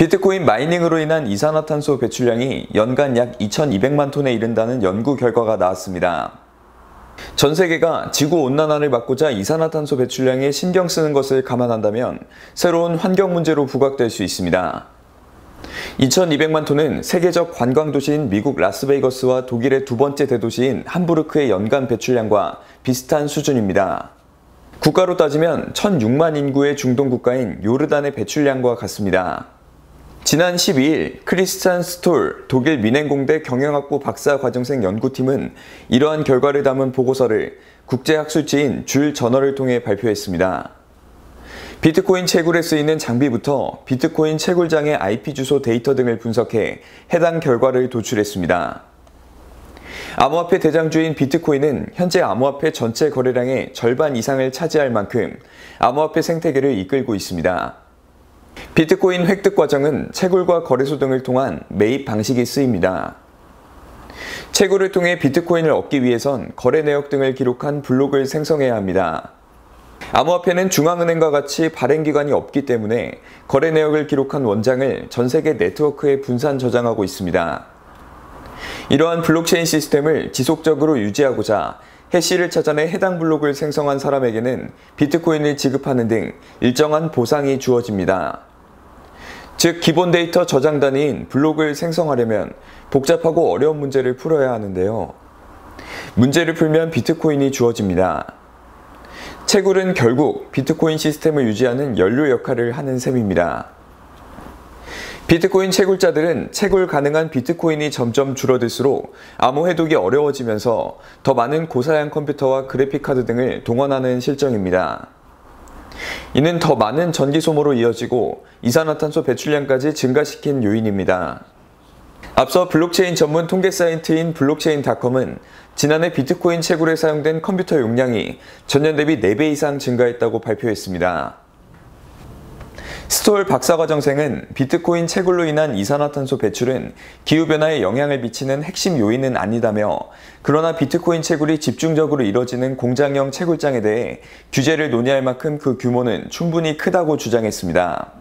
비트코인 마이닝으로 인한 이산화탄소 배출량이 연간 약 2,200만 톤에 이른다는 연구 결과가 나왔습니다. 전 세계가 지구 온난화를 막고자 이산화탄소 배출량에 신경 쓰는 것을 감안한다면 새로운 환경 문제로 부각될 수 있습니다. 2,200만 톤은 세계적 관광 도시인 미국 라스베이거스와 독일의 두 번째 대도시인 함부르크의 연간 배출량과 비슷한 수준입니다. 국가로 따지면 1,006만 인구의 중동 국가인 요르단의 배출량과 같습니다. 지난 12일 크리스찬 스톨 독일 뮌헨공대 경영학부 박사 과정생 연구팀은 이러한 결과를 담은 보고서를 국제학술지인 줄 저널을 통해 발표했습니다. 비트코인 채굴에 쓰이는 장비부터 비트코인 채굴장의 IP 주소 데이터 등을 분석해 해당 결과를 도출했습니다. 암호화폐 대장주인 비트코인은 현재 암호화폐 전체 거래량의 절반 이상을 차지할 만큼 암호화폐 생태계를 이끌고 있습니다. 비트코인 획득 과정은 채굴과 거래소 등을 통한 매입 방식이 쓰입니다. 채굴을 통해 비트코인을 얻기 위해선 거래 내역 등을 기록한 블록을 생성해야 합니다. 암호화폐는 중앙은행과 같이 발행기관이 없기 때문에 거래 내역을 기록한 원장을 전 세계 네트워크에 분산 저장하고 있습니다. 이러한 블록체인 시스템을 지속적으로 유지하고자 해시를 찾아내 해당 블록을 생성한 사람에게는 비트코인을 지급하는 등 일정한 보상이 주어집니다. 즉 기본 데이터 저장 단위인 블록을 생성하려면 복잡하고 어려운 문제를 풀어야 하는데요. 문제를 풀면 비트코인이 주어집니다. 채굴은 결국 비트코인 시스템을 유지하는 연료 역할을 하는 셈입니다. 비트코인 채굴자들은 채굴 가능한 비트코인이 점점 줄어들수록 암호 해독이 어려워지면서 더 많은 고사양 컴퓨터와 그래픽카드 등을 동원하는 실정입니다. 이는 더 많은 전기 소모로 이어지고 이산화탄소 배출량까지 증가시킨 요인입니다. 앞서 블록체인 전문 통계 사이트인 블록체인닷컴은 지난해 비트코인 채굴에 사용된 컴퓨터 용량이 전년 대비 4배 이상 증가했다고 발표했습니다. 스톨 박사과정생은 비트코인 채굴로 인한 이산화탄소 배출은 기후변화에 영향을 미치는 핵심 요인은 아니다며 그러나 비트코인 채굴이 집중적으로 이뤄지는 공장형 채굴장에 대해 규제를 논의할 만큼 그 규모는 충분히 크다고 주장했습니다.